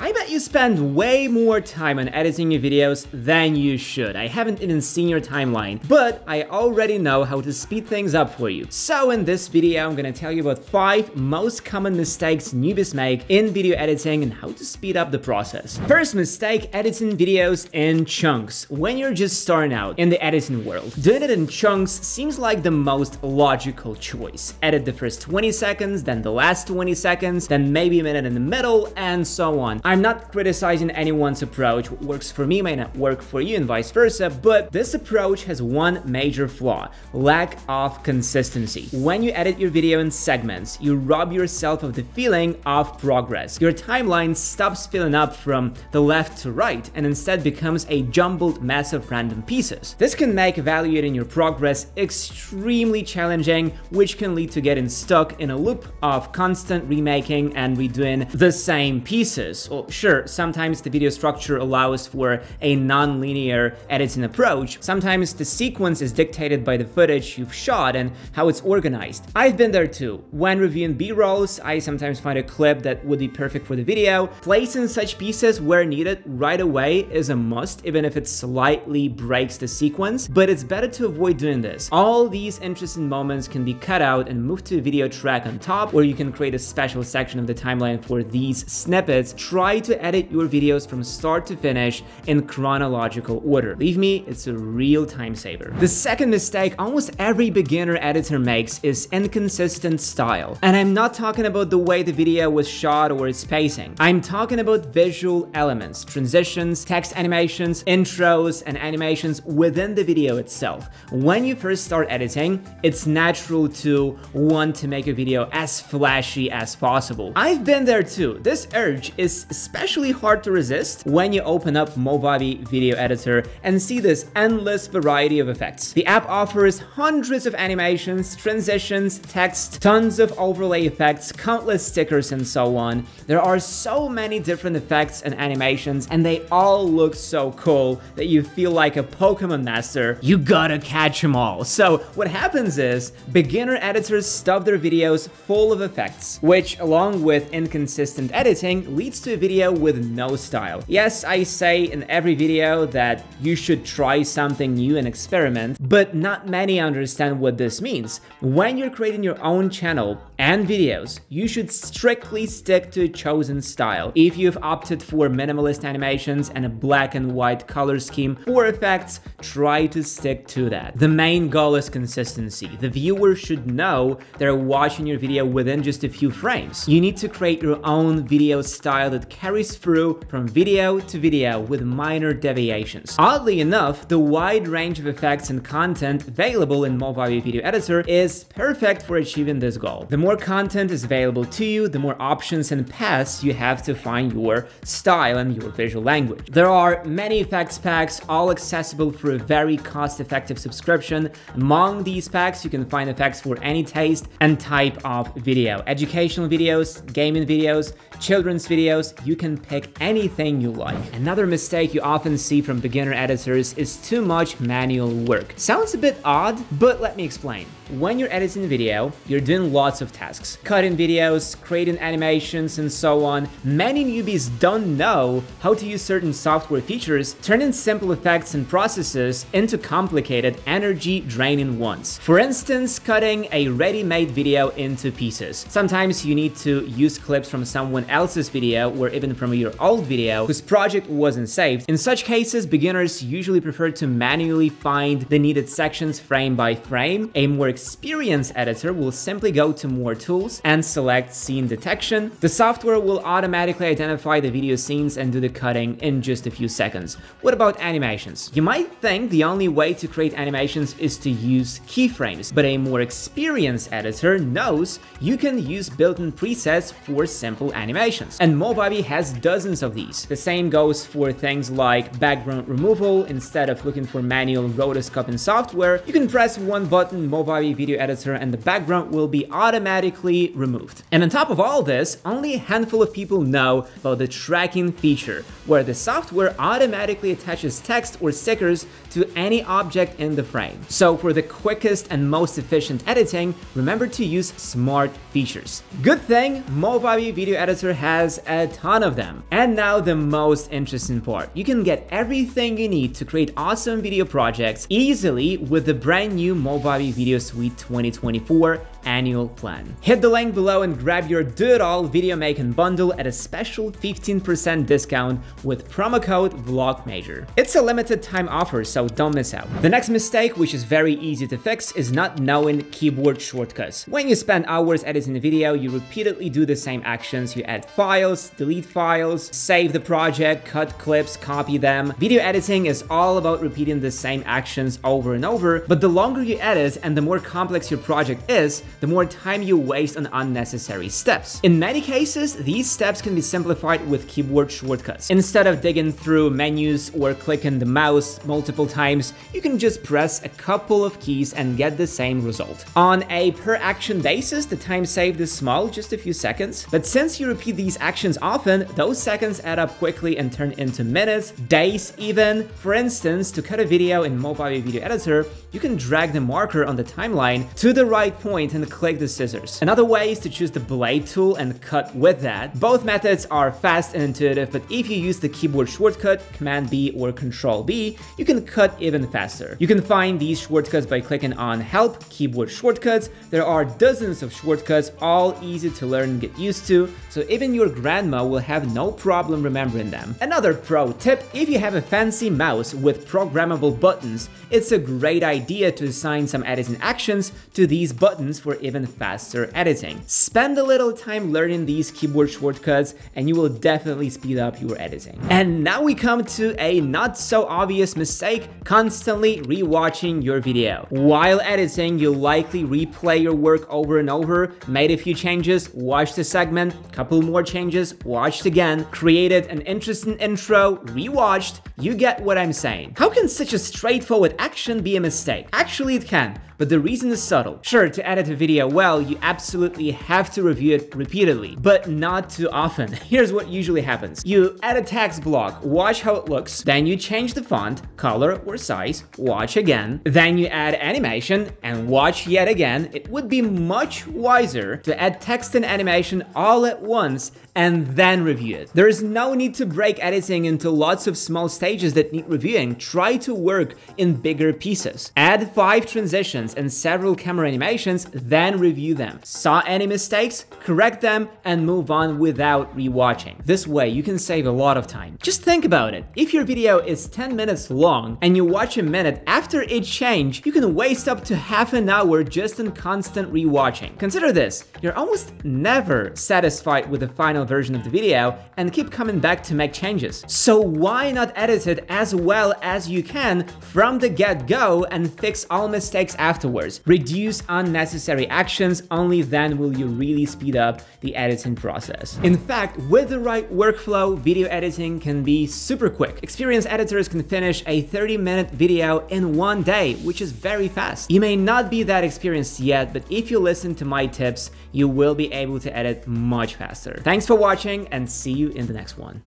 I bet you spend way more time on editing your videos than you should. I haven't even seen your timeline, but I already know how to speed things up for you. So in this video, I'm gonna tell you about 5 most common mistakes newbies make in video editing and how to speed up the process. First mistake, editing videos in chunks. When you're just starting out in the editing world, doing it in chunks seems like the most logical choice. Edit the first 20 seconds, then the last 20 seconds, then maybe a minute in the middle, and so on. I'm not criticizing anyone's approach. What works for me may not work for you and vice versa, but this approach has one major flaw, lack of consistency. When you edit your video in segments, you rob yourself of the feeling of progress. Your timeline stops filling up from the left to right and instead becomes a jumbled mess of random pieces. This can make evaluating your progress extremely challenging, which can lead to getting stuck in a loop of constant remaking and redoing the same pieces sure, sometimes the video structure allows for a non-linear editing approach. Sometimes the sequence is dictated by the footage you've shot and how it's organized. I've been there too. When reviewing B-rolls, I sometimes find a clip that would be perfect for the video. Placing such pieces where needed right away is a must, even if it slightly breaks the sequence, but it's better to avoid doing this. All these interesting moments can be cut out and moved to a video track on top, or you can create a special section of the timeline for these snippets. Try try to edit your videos from start to finish in chronological order. Believe me, it's a real time saver. The second mistake almost every beginner editor makes is inconsistent style. And I'm not talking about the way the video was shot or its pacing. I'm talking about visual elements, transitions, text animations, intros, and animations within the video itself. When you first start editing, it's natural to want to make a video as flashy as possible. I've been there too. This urge is especially hard to resist when you open up Movavi Video Editor and see this endless variety of effects. The app offers hundreds of animations, transitions, text, tons of overlay effects, countless stickers, and so on. There are so many different effects and animations, and they all look so cool that you feel like a Pokemon master. You gotta catch them all. So what happens is, beginner editors stuff their videos full of effects, which along with inconsistent editing leads to a video with no style. Yes, I say in every video that you should try something new and experiment, but not many understand what this means. When you're creating your own channel and videos, you should strictly stick to a chosen style. If you've opted for minimalist animations and a black and white color scheme for effects, try to stick to that. The main goal is consistency. The viewer should know they're watching your video within just a few frames. You need to create your own video style that carries through from video to video with minor deviations. Oddly enough, the wide range of effects and content available in Movavi Video Editor is perfect for achieving this goal. The more content is available to you, the more options and paths you have to find your style and your visual language. There are many effects packs, all accessible for a very cost-effective subscription. Among these packs, you can find effects for any taste and type of video. Educational videos, gaming videos, children's videos, you can pick anything you like. Another mistake you often see from beginner editors is too much manual work. Sounds a bit odd, but let me explain. When you're editing video, you're doing lots of tasks. Cutting videos, creating animations, and so on. Many newbies don't know how to use certain software features, turning simple effects and processes into complicated, energy-draining ones. For instance, cutting a ready-made video into pieces. Sometimes you need to use clips from someone else's video or even from your old video whose project wasn't saved. In such cases, beginners usually prefer to manually find the needed sections frame by frame. A more experienced editor will simply go to more tools and select scene detection. The software will automatically identify the video scenes and do the cutting in just a few seconds. What about animations? You might think the only way to create animations is to use keyframes, but a more experienced editor knows you can use built-in presets for simple animations. And Movavi has dozens of these. The same goes for things like background removal. Instead of looking for manual rotoscoping software, you can press one button, Movavi Video editor and the background will be automatically removed. And on top of all this, only a handful of people know about the tracking feature, where the software automatically attaches text or stickers to any object in the frame. So for the quickest and most efficient editing, remember to use smart features. Good thing, Movavi Video Editor has a ton of them. And now the most interesting part. You can get everything you need to create awesome video projects easily with the brand new Movavi Video Suite 2024 annual plan. Hit the link below and grab your Do It All Video Making Bundle at a special 15% discount with promo code VLOGMAJOR. It's a limited time offer, so don't miss out. The next mistake, which is very easy to fix, is not knowing keyboard shortcuts. When you spend hours editing a video, you repeatedly do the same actions. You add files, delete files, save the project, cut clips, copy them. Video editing is all about repeating the same actions over and over, but the longer you edit and the more complex your project is, the more time you waste on unnecessary steps. In many cases, these steps can be simplified with keyboard shortcuts. Instead of digging through menus or clicking the mouse multiple times, you can just press a couple of keys and get the same result. On a per action basis, the time saved is small, just a few seconds, but since you repeat these actions often, those seconds add up quickly and turn into minutes, days even. For instance, to cut a video in Movavi Video Editor, you can drag the marker on the timeline to the right point and click the scissors. Another way is to choose the blade tool and cut with that. Both methods are fast and intuitive, but if you use the keyboard shortcut, Command B or Control B, you can cut even faster. You can find these shortcuts by clicking on Help, Keyboard Shortcuts. There are dozens of shortcuts, all easy to learn and get used to, so even your grandma will have no problem remembering them. Another pro tip, if you have a fancy mouse with programmable buttons, it's a great idea to assign some editing actions to these buttons for even faster editing. Spend a little time learning these keyboard shortcuts and you will definitely speed up your editing. And now we come to a not so obvious mistake, constantly rewatching your video. While editing, you'll likely replay your work over and over, made a few changes, watched the segment, couple more changes, watched again, created an interesting intro, rewatched, you get what I'm saying. How can such a straightforward action be a mistake? Actually it can, but the reason is subtle. Sure, to edit a video well, you absolutely have to review it repeatedly, but not too often. Here's what usually happens. You add a text block, watch how it looks, then you change the font, color, or size, watch again, then you add animation, and watch yet again. It would be much wiser to add text and animation all at once and then review it. There is no need to break editing into lots of small stages that need reviewing. Try to work in bigger pieces. Add five transitions and several camera animations, then review them. Saw any mistakes? Correct them and move on without rewatching. This way you can save a lot of time. Just think about it. If your video is 10 minutes long and you watch a minute after each change, you can waste up to half an hour just in constant rewatching. Consider this, you're almost never satisfied with the final version of the video and keep coming back to make changes. So why not edit it as well as you can from the get-go and fix all mistakes afterwards? Reduce unnecessary actions, only then will you really speed up the editing process. In fact, with the right workflow, video editing can be super quick. Experienced editors can finish a 30-minute video in one day, which is very fast. You may not be that experienced yet, but if you listen to my tips, you will be able to edit much faster. Thanks for watching and see you in the next one.